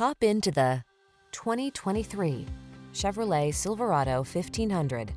Hop into the 2023 Chevrolet Silverado 1500.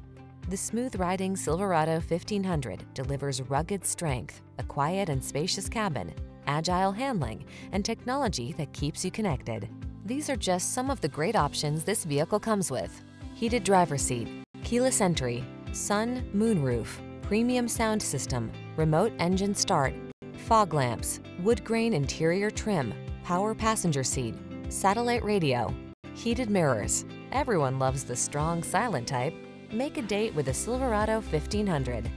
The smooth-riding Silverado 1500 delivers rugged strength, a quiet and spacious cabin, agile handling, and technology that keeps you connected. These are just some of the great options this vehicle comes with. Heated driver seat, keyless entry, sun, moonroof, premium sound system, remote engine start, fog lamps, wood grain interior trim, power passenger seat, satellite radio, heated mirrors. Everyone loves the strong silent type. Make a date with a Silverado 1500.